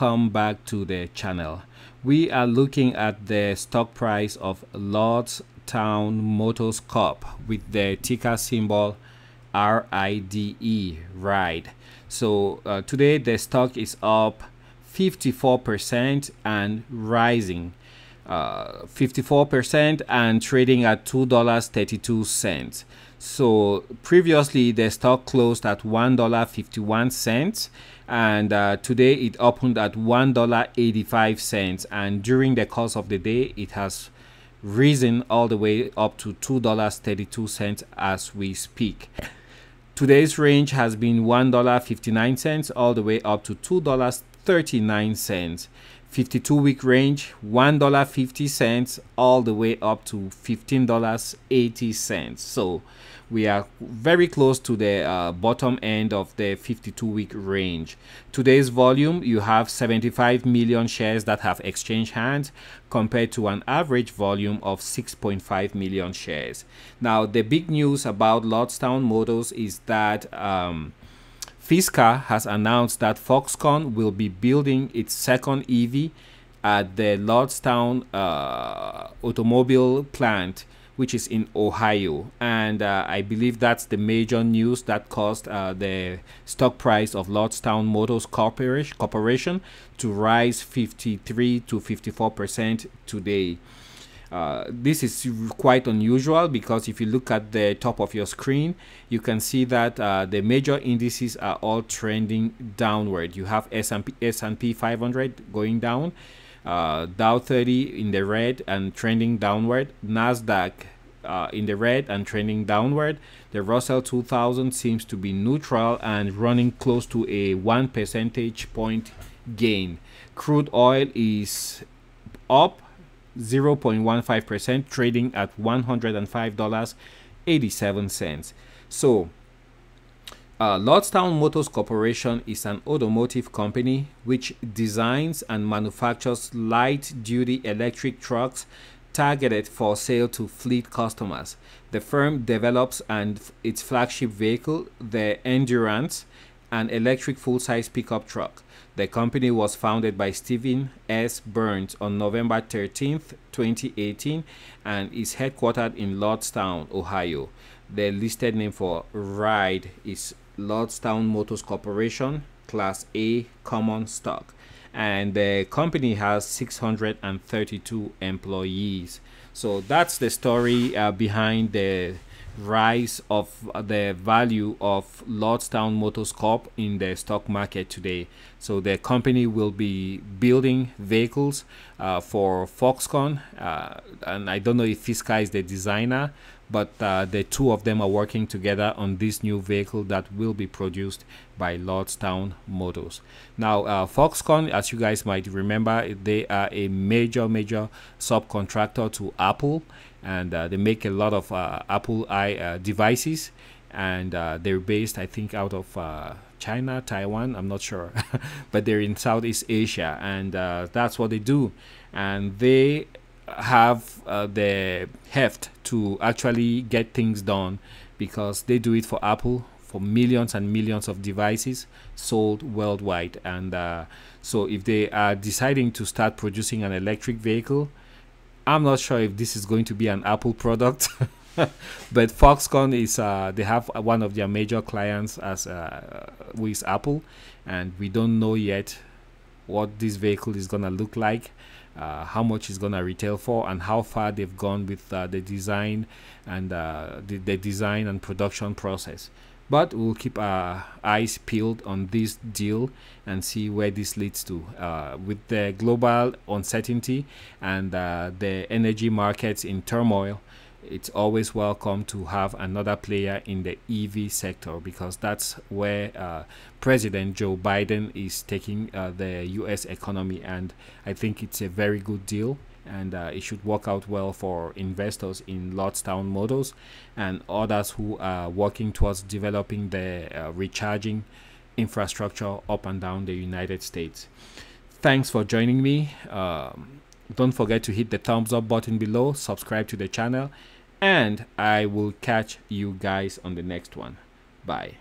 welcome back to the channel. We are looking at the stock price of Lordstown Motors Corp with the ticker symbol RIDE RIDE so uh, today the stock is up 54% and rising 54% uh, and trading at $2.32 so previously the stock closed at $1.51 and uh, today it opened at $1.85 and during the course of the day it has risen all the way up to $2.32 as we speak. Today's range has been $1.59 all the way up to $2.39. 52 week range $1.50 all the way up to $15.80. So we are very close to the uh, bottom end of the 52 week range. Today's volume you have 75 million shares that have exchanged hands compared to an average volume of 6.5 million shares. Now the big news about lordstown motors is that um, Fisker has announced that Foxconn will be building its second EV at the Lordstown uh, automobile plant which is in Ohio. And uh, I believe that's the major news that caused uh, the stock price of Lordstown Motors Corporation, to rise 53 to 54% today. Uh, this is quite unusual because if you look at the top of your screen you can see that uh, the major indices are all trending downward you have S&P, S&P 500 going down uh, Dow 30 in the red and trending downward, Nasdaq uh, in the red and trending downward. The Russell 2000 seems to be neutral and running close to a one percentage point gain. Crude oil is up 0.15%, trading at $105.87. So uh, Lordstown Motors Corporation is an automotive company which designs and manufactures light-duty electric trucks targeted for sale to fleet customers. The firm develops and its flagship vehicle, the Endurance, an electric full-size pickup truck. The company was founded by Stephen S. Burns on November 13, 2018 and is headquartered in Lordstown, Ohio. The listed name for RIDE is Lordstown Motors Corporation, Class A common stock. And the company has 632 employees. So that's the story uh, behind the rise of the value of Lordstown Motors Corp in the stock market today. So the company will be building vehicles uh, for Foxconn, uh, and I don't know if Fisker is the designer, but uh, the two of them are working together on this new vehicle that will be produced by Lordstown Motors. Now, uh, Foxconn, as you guys might remember, they are a major, major subcontractor to Apple, and uh, they make a lot of uh, Apple i uh, devices, and uh, they're based, I think, out of China, Taiwan, I'm not sure, but they're in Southeast Asia, and that's what they do. And they have uh, the heft to actually get things done because they do it for Apple for millions and millions of devices sold worldwide. And uh, so if they are deciding to start producing an electric vehicle I'm not sure if this is going to be an Apple product. But Foxconn is uh, they have one of their major clients as uh, with Apple and we don't know yet what this vehicle is gonna look like uh, how much it's gonna retail for and how far they've gone with uh, the design and uh, the, the, design and production process. But we'll keep our eyes peeled on this deal and see where this leads to uh, with the global uncertainty and uh, the energy markets in turmoil it's always welcome to have another player in the EV sector because that's where uh, President Joe Biden is taking uh, the US economy, and I think it's a very good deal. And uh, it should work out well for investors in Lordstown Motors and others who are working towards developing the uh, recharging infrastructure up and down the United States. Thanks for joining me. Um, don't forget to hit the thumbs up button below, subscribe to the channel, and I will catch you guys on the next one. Bye.